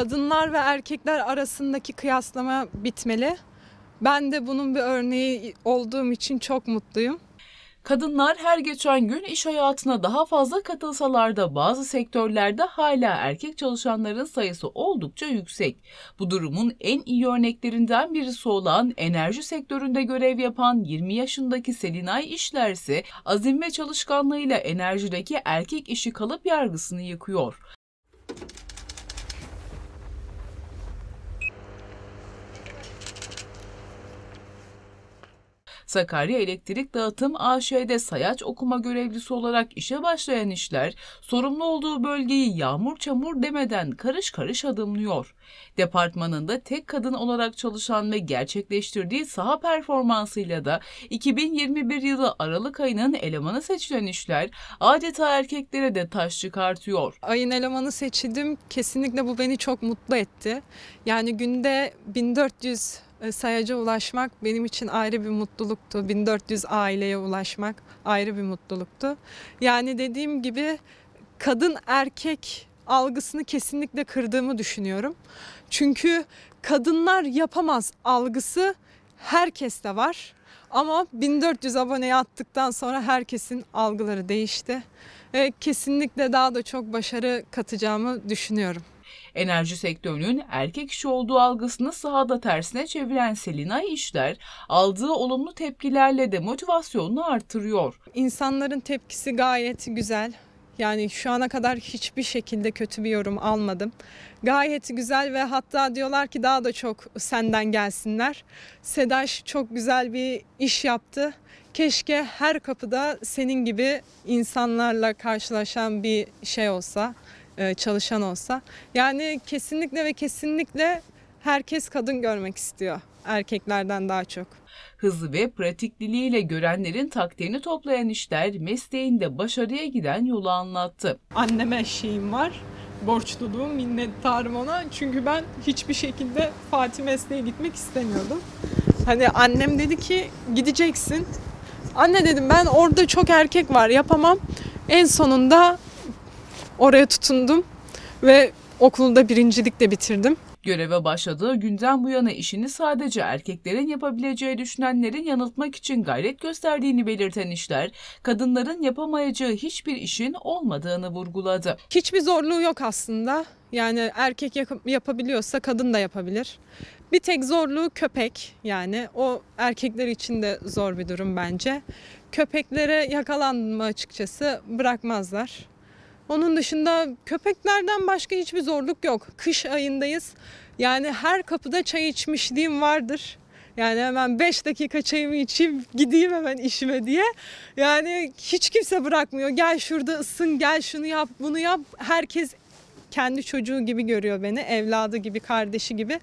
Kadınlar ve erkekler arasındaki kıyaslama bitmeli. Ben de bunun bir örneği olduğum için çok mutluyum. Kadınlar her geçen gün iş hayatına daha fazla katılsalar da bazı sektörlerde hala erkek çalışanların sayısı oldukça yüksek. Bu durumun en iyi örneklerinden birisi olan enerji sektöründe görev yapan 20 yaşındaki Selinay İşler ise azim ve çalışkanlığıyla enerjideki erkek işi kalıp yargısını yıkıyor. Sakarya Elektrik Dağıtım AŞ'de sayaç okuma görevlisi olarak işe başlayan işler, sorumlu olduğu bölgeyi yağmur çamur demeden karış karış adımlıyor. Departmanında tek kadın olarak çalışan ve gerçekleştirdiği saha performansıyla da 2021 yılı Aralık ayının elemanı seçilen işler adeta erkeklere de taş çıkartıyor. Ayın elemanı seçildim. Kesinlikle bu beni çok mutlu etti. Yani günde 1400 e, sayaca ulaşmak benim için ayrı bir mutluluktu. 1400 aileye ulaşmak ayrı bir mutluluktu. Yani dediğim gibi kadın erkek algısını kesinlikle kırdığımı düşünüyorum. Çünkü kadınlar yapamaz algısı herkeste var. Ama 1400 aboneye attıktan sonra herkesin algıları değişti. Ve kesinlikle daha da çok başarı katacağımı düşünüyorum. Enerji sektörünün erkek işi olduğu algısını sahada tersine çeviren Selinay İşler, aldığı olumlu tepkilerle de motivasyonunu artırıyor. İnsanların tepkisi gayet güzel. Yani şu ana kadar hiçbir şekilde kötü bir yorum almadım. Gayet güzel ve hatta diyorlar ki daha da çok senden gelsinler. Sedaş çok güzel bir iş yaptı. Keşke her kapıda senin gibi insanlarla karşılaşan bir şey olsa, çalışan olsa. Yani kesinlikle ve kesinlikle herkes kadın görmek istiyor erkeklerden daha çok. Hızlı ve pratikliliğiyle görenlerin takdirini toplayan işler mesleğinde başarıya giden yolu anlattı. Anneme şeyim var. Borçluluğum, minnettarım ona. Çünkü ben hiçbir şekilde Fatih mesleğe gitmek istemiyordum. Hani annem dedi ki gideceksin. Anne dedim ben orada çok erkek var yapamam. En sonunda oraya tutundum ve okulu da birincilikle bitirdim. Göreve başladığı günden bu yana işini sadece erkeklerin yapabileceği düşünenlerin yanıltmak için gayret gösterdiğini belirten işler, kadınların yapamayacağı hiçbir işin olmadığını vurguladı. Hiçbir zorluğu yok aslında. Yani erkek yap- yapabiliyorsa kadın da yapabilir. Bir tek zorluğu köpek yani o erkekler için de zor bir durum bence. Köpeklere yakalanma açıkçası bırakmazlar. Onun dışında köpeklerden başka hiçbir zorluk yok. Kış ayındayız. Yani her kapıda çay içmişliğim vardır. Yani hemen 5 dakika çayımı içeyim gideyim hemen işime diye. Yani hiç kimse bırakmıyor. Gel şurada ısın, gel şunu yap, bunu yap. Herkes kendi çocuğu gibi görüyor beni, evladı gibi, kardeşi gibi.